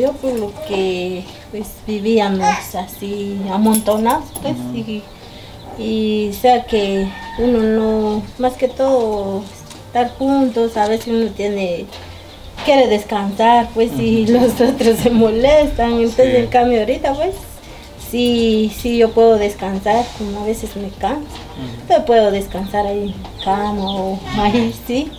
sorprendió por lo que pues vivíamos así amontonados pues y, y o sea que uno no, más que todo estar juntos, a veces uno tiene quiere descansar pues y los otros se molestan, entonces en cambio ahorita pues sí, sí yo puedo descansar, como a veces me canso, pero puedo descansar ahí en cama o ahí sí.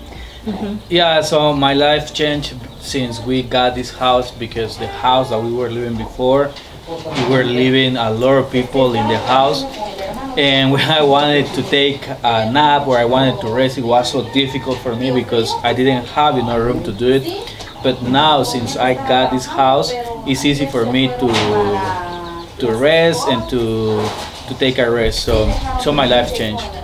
Mhm. Yeah, so my life changed since we got this house because the house that we were living before, we were living a lot of people in the house. And when I wanted to take a nap or I wanted to rest, it was so difficult for me because I didn't have enough room to do it. But now, since I got this house, it's easy for me to to rest and to to take a rest. So, so my life changed.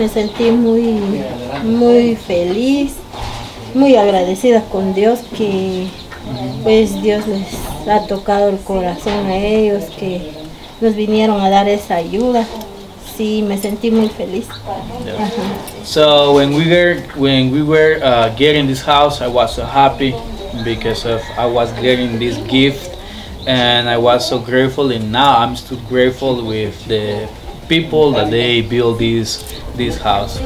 Me sentí muy, muy feliz, muy agradecida con Dios que pues Dios les ha tocado el corazón a ellos, que nos vinieron a dar esa ayuda. Sí, me sentí muy feliz. So when we were when we were uh, getting this house, I was so happy because of I was getting this gift, and I was so grateful. And now I'm still grateful with the people that they built this this house.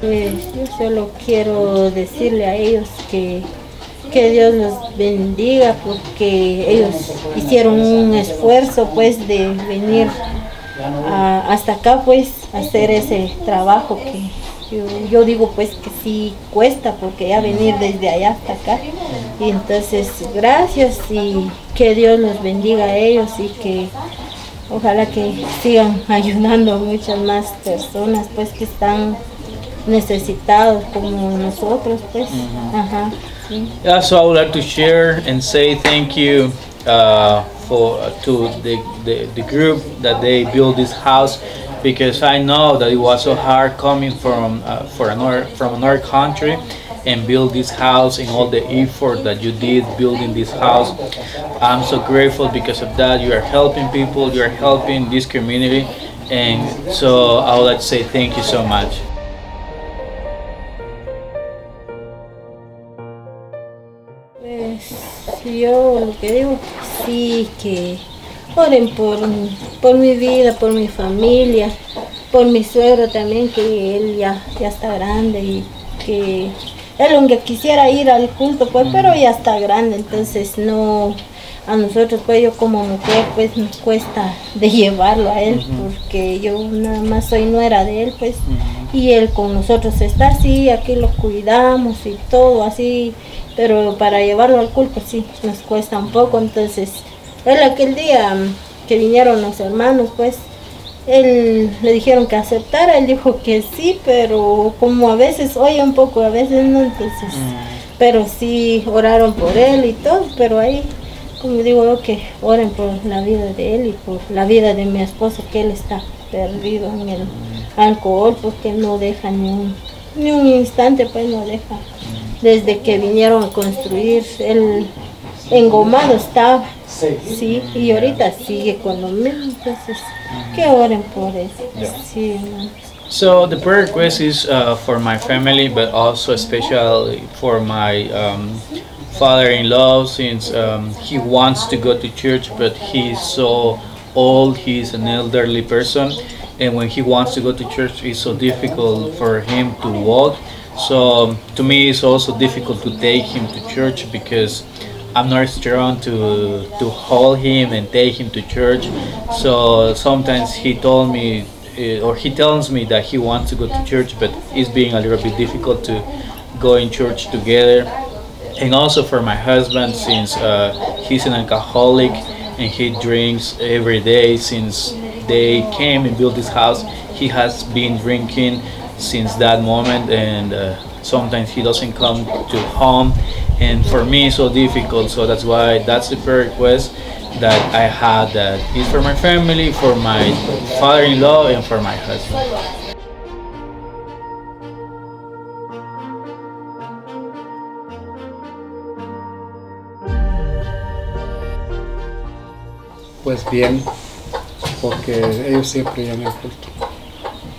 Pues yo solo quiero decirle a ellos que, que Dios los bendiga porque ellos hicieron un esfuerzo pues de venir hasta acá pues a hacer ese trabajo que yo, yo digo pues que sí cuesta porque ya venir desde allá hasta acá. Y entonces gracias y que Dios los bendiga a ellos y que ojalá que sigan ayudando a muchas más personas pues que están necesitados como nosotros pues. Ajá. Sí. I would like to share and say thank you uh, for to the, the, the group that they built this house because I know that it was so hard coming from uh, for another from another country and build this house and all the effort that you did building this house. I'm so grateful because of that. You are helping people, you are helping this community, and so I would like to say thank you so much. Yo lo que digo, sí, que oren por, por mi vida, por mi familia, por mi suegro también, que él ya, ya está grande y que él aunque quisiera ir al culto, pues, pero ya está grande, entonces no, a nosotros, pues yo como mujer, pues nos cuesta de llevarlo a él, porque yo nada más soy nuera de él, pues, y él con nosotros está así, aquí lo cuidamos y todo así, pero para llevarlo al culto sí nos cuesta un poco, entonces él aquel día mm, que vinieron los hermanos, pues él le dijeron que aceptara, él dijo que sí, pero como a veces oye un poco, a veces no, entonces, pero sí oraron por él y todo, pero ahí, como digo yo, que oren por la vida de él y por la vida de mi esposo, que él está perdido en el alcohol, porque no deja ni un, ni un instante, pues no deja. Desde que vinieron a construir, él engomado estaba, sí, y ahorita sigue con lo mismo, entonces, que oren por eso, sí. So the prayer request is uh, for my family, but also especially for my um, father-in-law, since um, he wants to go to church, but he's so old. He's an elderly person, and when he wants to go to church, it's so difficult for him to walk. So to me, it's also difficult to take him to church because I'm not strong to to hold him and take him to church. So sometimes he told me, uh, or he tells me that he wants to go to church, but it's being a little bit difficult to go in church together. And also for my husband, since uh, he's an alcoholic and he drinks every day since they came and built this house, he has been drinking since that moment, and uh, sometimes he doesn't come to home. And for me it's so difficult so that's why that's the prayer request that i had that is for my family for my father-in-law and for my husband. Pues bien, porque ellos siempre iban al culto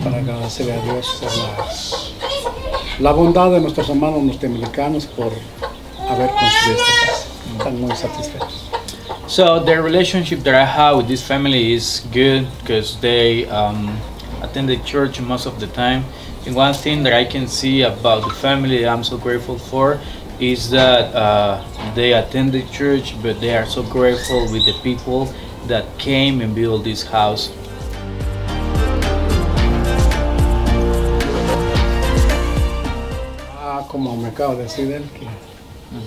Dios por la, la bondad de nuestros hermanos norteamericanos por haber construido esta casa. Están muy satisfechos. So the relationship that I have with this family is good because they um, attend the church most of the time. And one thing that I can see about the family I'm so grateful for is that uh, they attend the church, but they are so grateful with the people that came and built this house. Como me acaba de decir él, que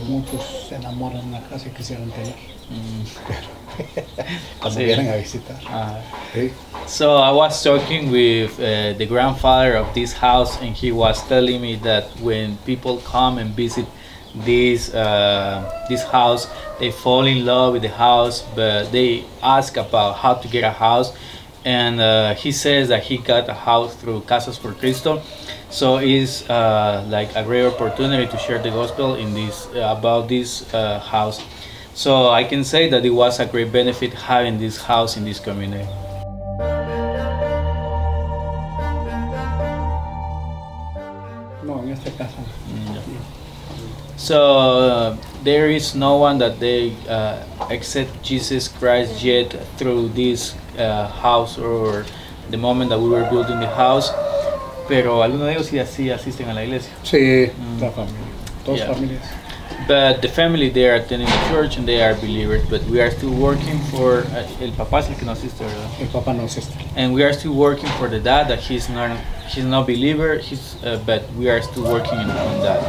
muchos se enamoran de la casa y quisieran tener. Cuando Sí. vienen a visitar. Uh, Sí. So I was talking with uh, the grandfather of this house, and he was telling me that when people come and visit this uh, this house, they fall in love with the house, but they ask about how to get a house. And uh, he says that he got a house through Casas por Cristo, so it's uh, like a great opportunity to share the gospel in this uh, about this uh, house. So I can say that it was a great benefit having this house in this community. No, en esta casa. So uh, there is no one that they uh, accept Jesus Christ yet through this uh, house or the moment that we were building the house. Pero algunos de ellos sí así asisten a la iglesia. Sí, la familia. Dos Yeah. familias. But the family they are attending the church and they are believers. But we are still working for uh, el papá es el que no asiste, ¿verdad? El papá no existe. And we are still working for the dad that he's not he's not believer. He's uh, but we are still working on that.